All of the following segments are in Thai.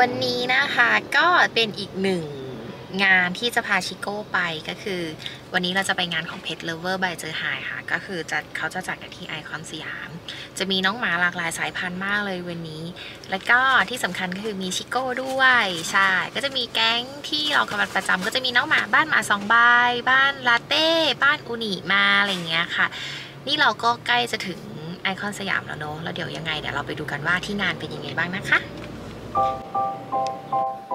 วันนี้นะคะก็เป็นอีกหนึ่งงานที่จะพาชิโก้ไปก็คือ วันนี้เราจะไปงานของ Pet Lover by เจอไฮค่ะ ก็คือจะเขาจะจัดกันที่ไอคอนสยาม จะมีน้องหมาหลากหลายสายพันธุ์มากเลยวันนี้ แล้วก็ที่สำคัญก็คือมีชิโก้ด้วยใช่ก็จะมีแก๊งที่เรากำลังประจำก็จะมีน้องหมาบ้านหมาสองใบบ้านลาเต้บ้านอุนิมาอะไรอย่างเงี้ยค่ะ นี่เราก็ใกล้จะถึงไอคอนสยามแล้วเนอะแล้วเดี๋ยวยังไงเดี๋ยวเราไปดูกันว่าที่งานเป็นยังไงบ้างนะคะ Thank you.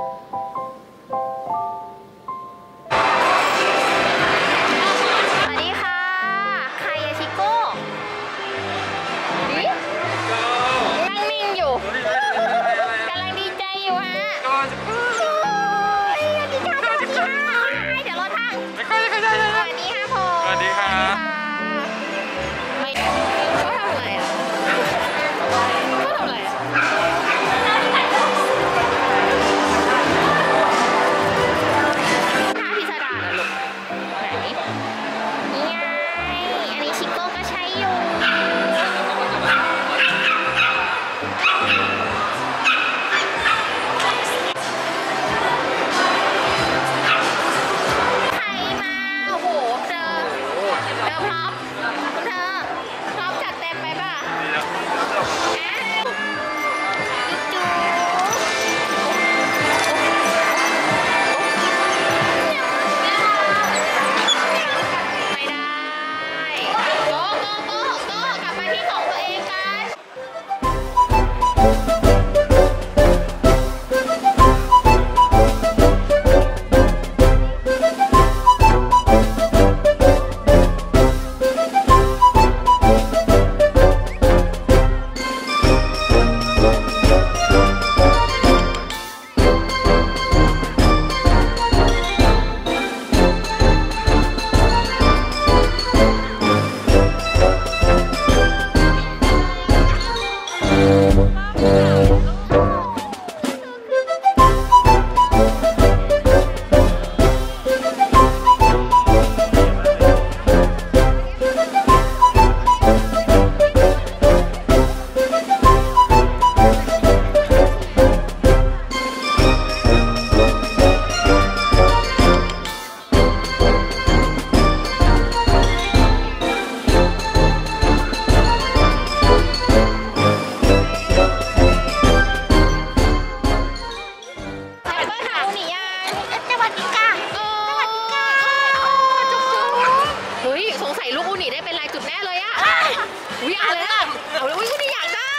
อุ้ยเอาเลยอะเอาเลยอุ้ยอุนิอยากได้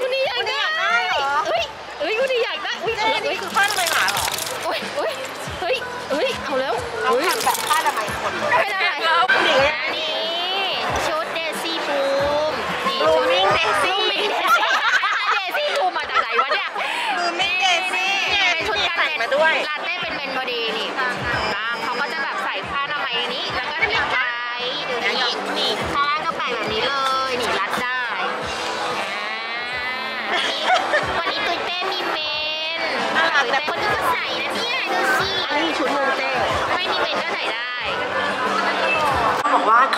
อุนิอยากได้เฮ้ยเฮ้ยอุนิอยากได้อุ้ยเอาเลยนี่คือผ้าทำไมยหมาเหรอเฮ้ยเฮ้ยเฮ้ยเฮ้ยเอาแล้วเราเฮ้ยทำแบบผ้าทำไมยคนไม่ได้เราหนีกันอันนี้ชุดเดซี่บูมนี่ลูชุดมิ่งเดซี่ลูมิ่งเดซี่บูมมาจากไหนวะเนี่ยลูมิ่งเดซี่เป็นชุดการใส่เรียนมาด้วยลาเต้เป็นเมนพอดีนี่นะเขาก็จะแบบใส่ผ้าอนามัยนี้แล้วก็จะมีไว้ดูนี่นี่ข้างล่างก็แปะแบบนี้เลยนี่รัดได้อ่าวันนี้ตุ้ยเป้มีเมนส์ตุ้ยเป้คนนี้ก็ใส่นะเนี่ยดูสิอันนี้ชุดโมเต้ไม่มีเมนส์ก็ใส่ได้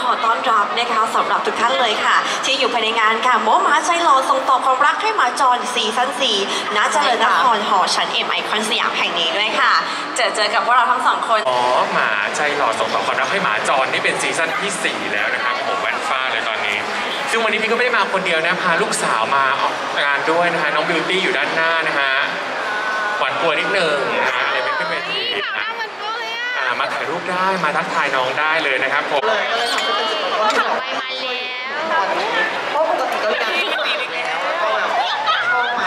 ขอต้อนรับนะคะสำหรับทุกท่านเลยค่ะ ที่อยู่ภายในงานค่ะหมอหมาใจหล่อส่งต่อความรักให้หมาจรซีซั่น4ณเจริญนคร Hall ชั้น M ไอคอนสยามแห่งนี้ด้วยค่ะ เจอเจอกับพวกเราทั้งสองคนอ๋อหมาใจหล่อส่งต่อความรักให้หมาจรนี่เป็นซีซั่นที่ 4 แล้วนะครับผมแวนฟ้าเลยตอนนี้ ซึ่งวันนี้พี่ก็ไม่ได้มาคนเดียวนะพาลูกสาวมาออกงานด้วยนะฮะน้องบิวตี้อยู่ด้านหน้านะฮะหวานกลัวนิดนึงนะฮะเลยไม่ขึ้นเวทีนะ มาถ่ายรูปได้มาทักทายน้องได้เลยนะครับผมเลยก็เลยทำให้เป็นจุดเริ่มต้นที่สองเราใบมาแล้วเพราะปกติก็ยังตีอีกแล้วก็แบบชอบหมา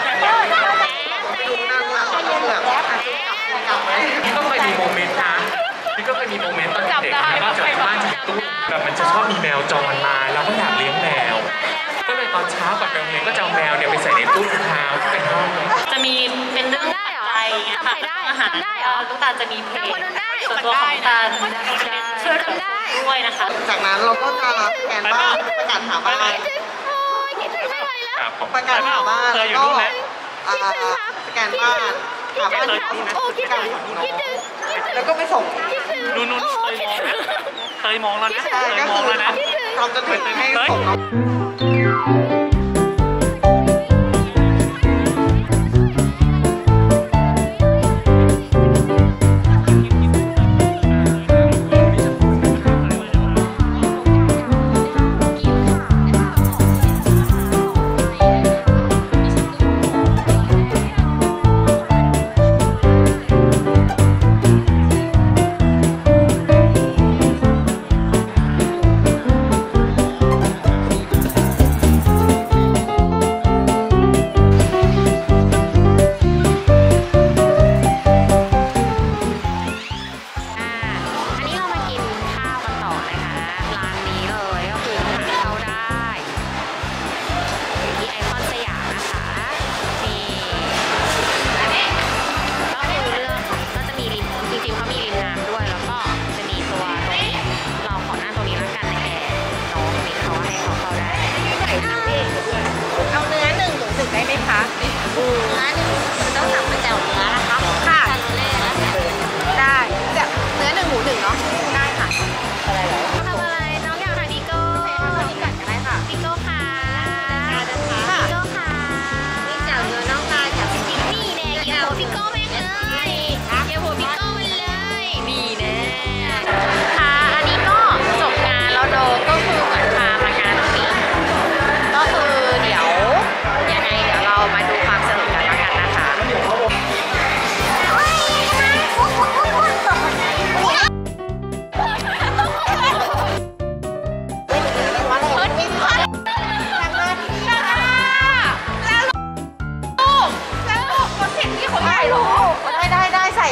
ไม่รู้นั่งหลับก็ต้องแบบอาจจะกลับกลับไหมก็เคยมีโมเมนต์นะพี่ก็เคยมีโมเมนต์ตอนเด็กๆนะที่กลับบ้านจากตู้แบบมันจะชอบมีแมวจรมาเราก็อยากเลี้ยงแมวก็เลยตอนเช้าก่อนไปโรงเรียนก็จะเอาแมวเนี่ยไปใส่ในตู้เท้าที่เป็นห้องจะมีเป็นเรื่อง อใจอย่างเงี้ยทำค่ะใครได้อาหารทำได้เหรอลูกตาลจะมีเพจทำคนอื่นได้ส่วนตัวของตาลช่วยเหลือทำได้ด้วยนะคะ จากนั้นเราก็จะแกนบ้านประกาศหาบ้านโอ้ยคิดถึงไม่ไหวแล้วครับผมประกาศหาบ้านเคแล้ยวอยู่ก็นู่นไหมอ่าสแกนบ้านหาบ้านที่เขาโอ้ปคิดระกาถึศงหาพี่น้คิดองถึงคิดถึงแล้วก็ไปส่งคิดถึงนู่นนู่นโอ้เคยคิดมองถึงนะเคยมองแล้วนะใช่เคยก็มองคือแล้วนะทำจนถึงให้ส่งน้อง Oke.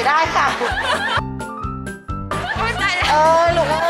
ได้ค่ะ เออหนูว่